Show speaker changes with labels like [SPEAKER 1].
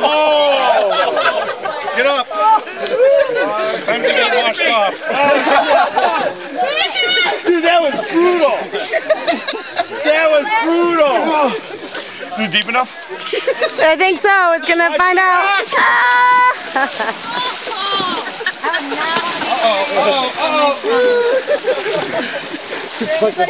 [SPEAKER 1] oh! Get up! Time to get washed off.
[SPEAKER 2] Dude, that was brutal! That was brutal!
[SPEAKER 1] Is it deep enough?
[SPEAKER 3] I think so. It's gonna find out.
[SPEAKER 1] Uh-oh, uh-oh, uh-oh.